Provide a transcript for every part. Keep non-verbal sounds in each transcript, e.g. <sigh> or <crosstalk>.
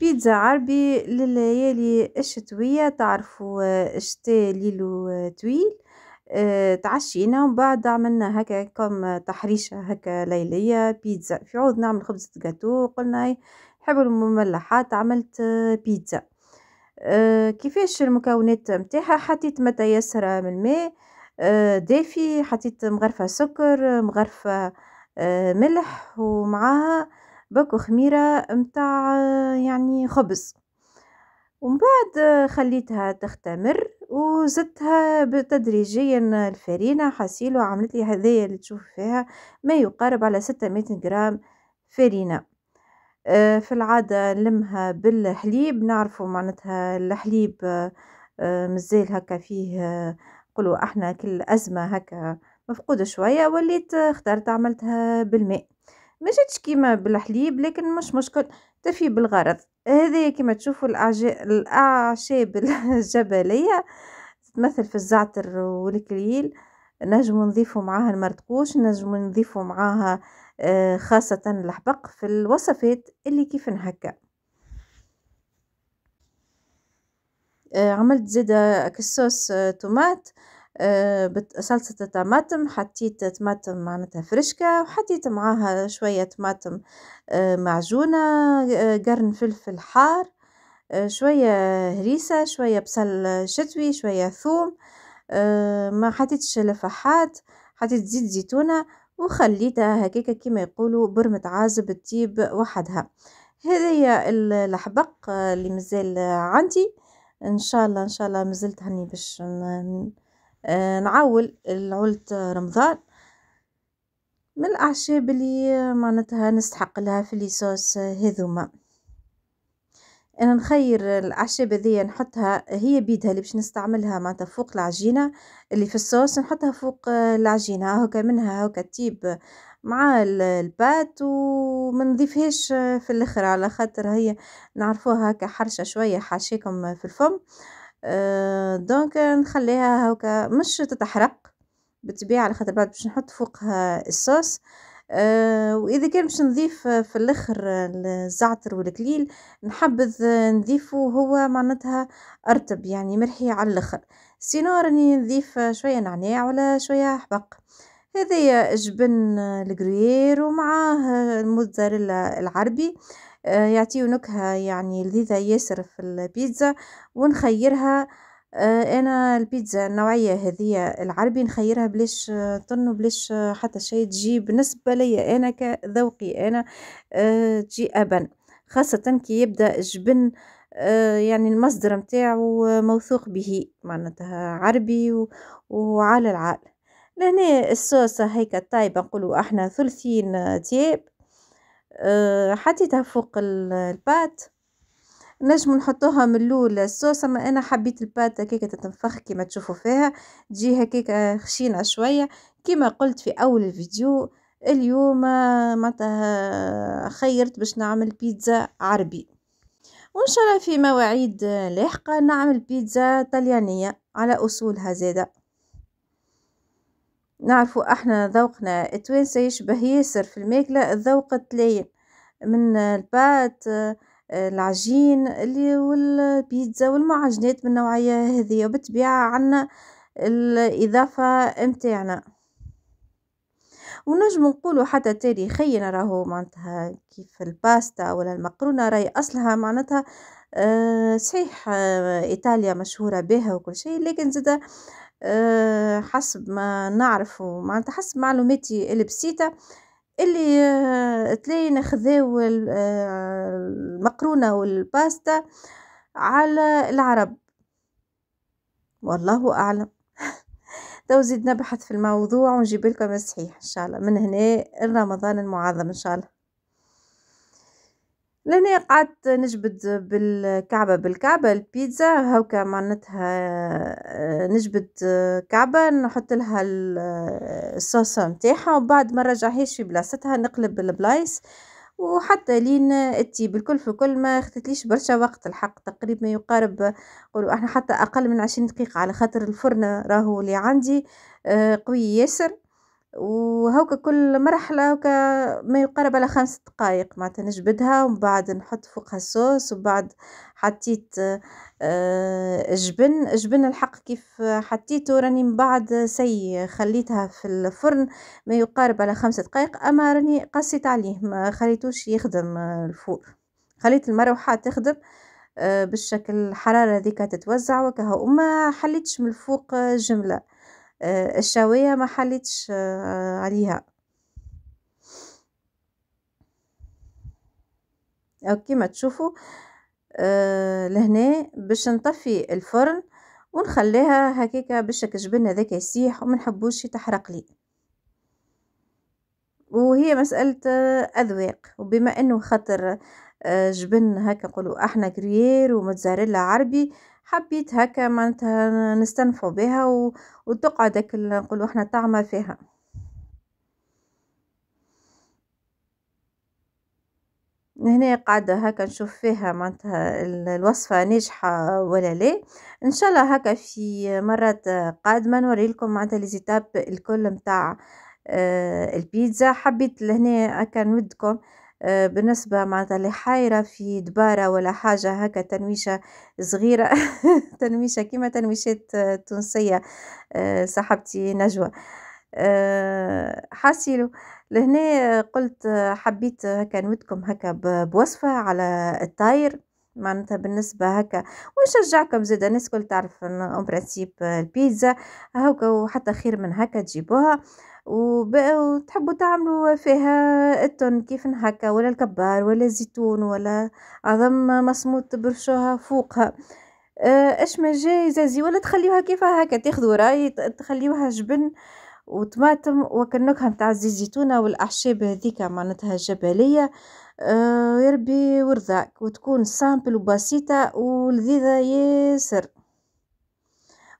بيتزا عربي لليالي الشتوية تعرفوا الشتا ليلو طويل آه، تعشينا. ومن بعد عملنا هكا كم تحريشة هكا ليلية بيتزا. في عوض نعمل خبزة جاتو قلنا نحب المملحات عملت بيتزا. آه، كيفاش المكونات متاعها؟ حطيت متى يسرى من الماء آه، دافي حطيت مغرفة سكر مغرفة ملح ومعاها باكو خميرة متاع يعني خبز. ومن بعد خليتها تختمر وزدتها تدريجيا الفرينة. حسيلو عملت لي هذايا اللي تشوف فيها ما يقارب على ستة مئة جرام فرينة. آه، في العادة نلمها بالحليب. نعرفوا معناتها الحليب آه، مازال هكا فيه قولوا إحنا كل أزمة هكا مفقودة شوية. وليت اخترت عملتها بالماء. ما جاتش كيما بالحليب لكن مش مشكل تفي بالغرض. هذه كيما تشوفوا الأعشاب <laughs> الجبلية تتمثل في الزعتر والكليل. نجم نضيفوا معاها المرتقوش نجم نضيفوا معاها آه، خاصة الحبق في الوصفات اللي كيف هكا. آه، عملت زيادة كسوس آه، طماط آه، صلصة طماطم حطيت طماطم معناتها فرشكة وحطيت معاها شوية طماطم آه، معجونة آه، قرن فلفل حار شوية هريسة شوية بصل شتوي شوية ثوم ما حطيتش لفحات حطيت زيت زيتونة وخليتها هكاكا كما يقولوا برمة عازب تطيب وحدها. هذه الحبق اللي مازال عندي. إن شاء الله إن شاء الله مازلت هني باش نعول لعولة رمضان. من الأعشاب اللي معناتها نستحق لها في الليصوص هذوما. أنا نخير الأعشاب هذيا نحطها هي بيدها اللي باش نستعملها معناتها فوق العجينة اللي في الصوص نحطها فوق العجينة. هكا منها هكا تيب مع ال pâte وما نضيفهاش في الآخر على خاطر هي نعرفوها هكا حرشة شوية حاشاكم في الفم. آه، donc نخليها هكا مش تتحرق بالطبيعة على خاطر بعد باش نحط فوقها الصوص. أه وإذا كان باش نضيف في الأخر الزعتر والكليل نحبذ نضيفه هو معناتها ارطب يعني مرحي على الأخر. sinon راني نضيف شوية نعناع ولا شوية حبق. هذايا جبن الجريير ومعاه الموتزاريلا العربي. آه، يعطيو نكهة يعني لذيذة ياسر في البيتزا ونخيرها آه، أنا البيتزا النوعية هذه العربي نخيرها بلاش طن وبلاش حتى شيء تجي بالنسبة لي أنا كذوقي أنا آه، تجي ابن خاصة كي يبدأ الجبن يعني المصدر متاعو موثوق به معناتها عربي وعلى العال لهنا الصوص هيك طايبة نقولوا إحنا ثلثين تياب. آه، حطيتها فوق البات. نجم نحطوها من الأول الصوص أما أنا حبيت البات هكاكا تتنفخ كيما تشوفوا فيها. تجي هكاكا خشينة شوية كيما قلت في أول الفيديو اليوم معناتها خيرت باش نعمل بيتزا عربي. وإن شاء الله في مواعيد لاحقة نعمل بيتزا طليانية على أصولها زادة. نعرفوا إحنا ذوقنا. التوانسة يشبه ياسر في الماكلة الذوق التلاين من البات العجين اللي والبيتزا والمعجنات من النوعية هذه وبالطبيعة عنا الإضافة متاعنا. ونجم نقولوا حتى تاريخيا راهو معناتها كيف الباستا ولا المقرونة راهي أصلها معناتها صحيح آه، إيطاليا مشهورة بها وكل شيء لكن زادا آه، حسب ما نعرف معناتها حسب معلوماتي البسيطة اللي آه، تلاقي نخذاو آه، المقرونة والباستا على العرب. والله أعلم. <laughs> تو زيد نبحث في الموضوع ونجيب لكم الصحيح إن شاء الله. من هنا رمضان المعظم إن شاء الله. لاني قعدت نجبد بالكعبة بالكعبة البيتزا هاكا معناتها آه، نجبد كعبة نحط لها الصوصة متاعها وبعد ما نرجعهاش في بلاصتها نقلب البلايص وحتى لين اتي بالكل في الكل ما اخذتليش برشا وقت الحق تقريبا يقارب قولوا إحنا حتى أقل من عشرين دقيقة على خاطر الفرن راهو اللي عندي آه، قوي ياسر. وهوكا كل مرحلة هوكا ما يقارب على خمس دقايق معناتها نجبدها ومن بعد نحط فوقها صوص وبعد حطيت آه، جبن. جبن الحق كيف حطيته راني من بعد سي خليتها في الفرن ما يقارب على خمس دقايق أما راني قصيت عليه ما خليتوش يخدم الفور خليت المروحة تخدم آه، بالشكل الحرارة ذيك تتوزع وكهو. وما حليتش من الفوق جملة. آه، الشواية ما حليتش آه، عليها. أو كيما تشوفوا. لهنا باش نطفي الفرن ونخليها هكاكا باش الجبن هذاك يسيح وما نحبوش يتحرق لي. وهي مسألة أذواق. وبما أنه خاطر آه، جبن هكا نقولوا أحنا كريير وموتزاريلا عربي حبيت هكا معناتها نستنفعوا بها و... وتقعد هكا نقولوا إحنا طعمة فيها. هنا قاعدة هكا نشوف فيها معناتها الوصفة ناجحة ولا لا. إن شاء الله هكا في مرات قادمة نوري لكم معناتها ليزيتاب الكل متاع آه، البيتزا. حبيت لهنا هكا نودكم بالنسبة معناتها اللي حايرة في دبارة ولا حاجة هكا تنويشة صغيرة. <laughs> تنويشة كيما تنويشات آه، تونسية. آه، صاحبتي نجوى. حاسيلو. لهنا قلت حبيت هكا نودكم هكا بوصفة على الطاير. معناتها بالنسبة هكا ونشجعكم زاد الناس كل تعرف إن برانسيب البيتزا هكا وحتى خير من هكا تجيبوها. وتحبوا تعملوا فيها التون كيف هكا ولا الكبار ولا الزيتون ولا عظم مصموط تبرشوها فوقها. اش ما جاي زازي ولا تخليوها كيف هكا تاخذوا رأي تخليوها جبن وطماطم وكالنكهة متاع الزيت زيتونة والأعشاب هذيك معناتها الجبلية آه يا ربي وتكون سامبل وبسيطة ولذيذة ياسر.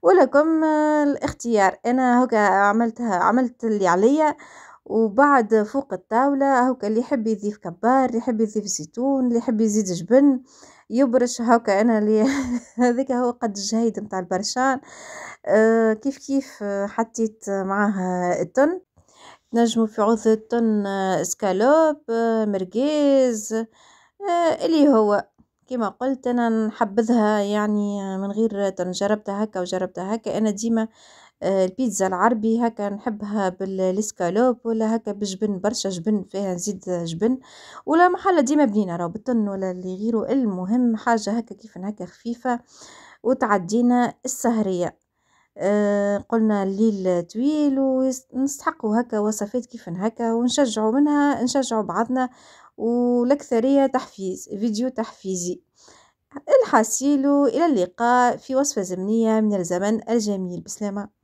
ولكم الاختيار. أنا هكا عملتها عملت اللي عليا وبعد فوق الطاولة هكا اللي يحب يضيف كبار اللي يحب يضيف زيتون اللي يحب يزيد جبن يبرش هكا أنا اللي <laughs> هذاك هو قد الجهيد متاع البرشان. آه كيف كيف حطيت معاها التن؟ نجمو في عوض التن اسكالوب مرقيز آه اللي هو كما قلت أنا نحبذها يعني من غير جربتها هكا وجربتها هكا. أنا ديما آه، البيتزا العربي هكا نحبها بالسكالوب ولا هكا بجبن برشا جبن فيها نزيد جبن. ولا محلة ديما بنينة راهو بالطن ولا اللي غيره المهم حاجة هكا كيف هكا خفيفة وتعدينا السهرية. أه قلنا الليل طويل ونستحقوا هكا وصفات كيف هكا ونشجعوا منها نشجعوا بعضنا والأكثرية تحفيز فيديو تحفيزي. الحاسيلو إلى اللقاء في وصفة زمنية من الزمن الجميل. بسلامة.